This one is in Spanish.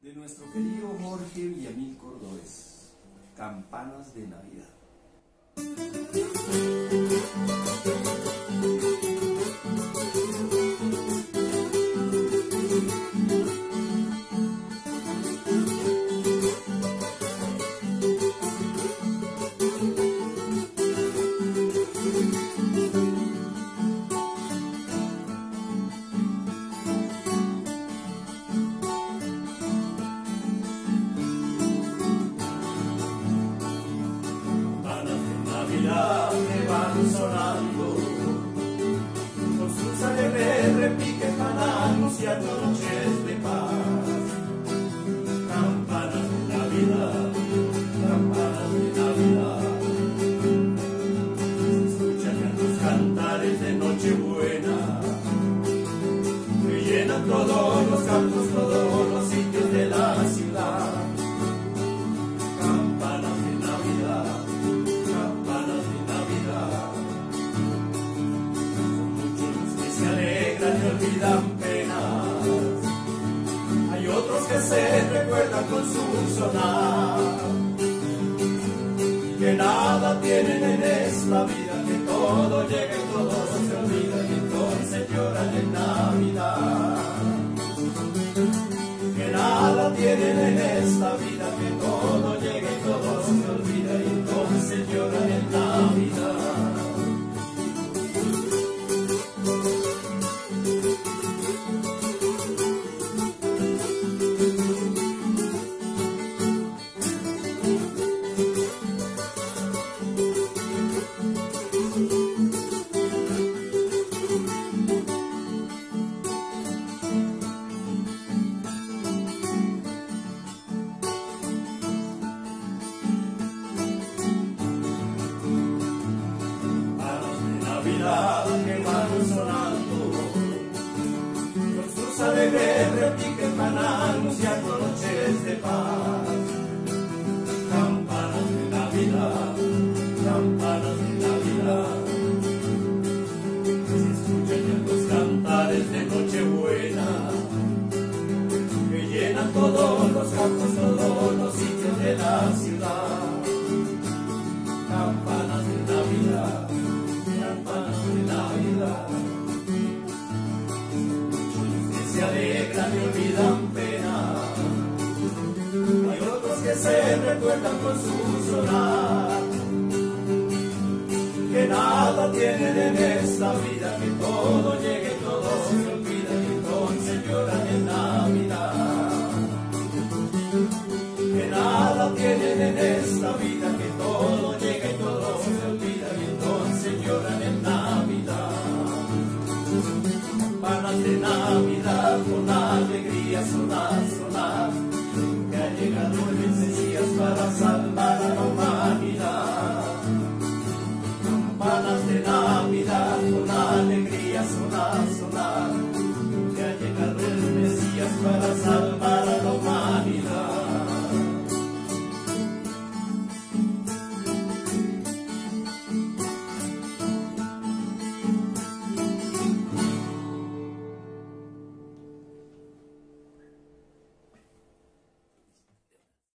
de nuestro querido Jorge Villamil Cordobés, Campanas de Navidad. Navidad que van sonando, con sus alegres repiques van anunciando noches de paz. Campanas de Navidad, campanas de Navidad, se escuchan ya los cantares de Nochebuena, que llenan todos los campos, y olvidan penas. Hay otros que se recuerdan con su sonar. Que nada tienen en esta vida, que todo llega Que van sonando, con sus alegres repiques van anunciando noches de paz. Campanas de Navidad, campanas de Navidad, se escuchan ya los cantares de Nochebuena, que llenan todos los campos, todos los sitios de la ciudad y olvidan pena, hay otros que se recuerdan con su sonar. Que nada tienen en esta vida, que todo llega y todo se olvida y entonces lloran en Navidad que nada tienen en esta vida, que todo llega y todo se olvida y entonces lloran en Navidad. Campanas de Navidad alguna alegría sonar, sonar. Que ha llegado el Mesías para salvar a la humanidad. Campanas de Navidad con alegría sonar, sonar.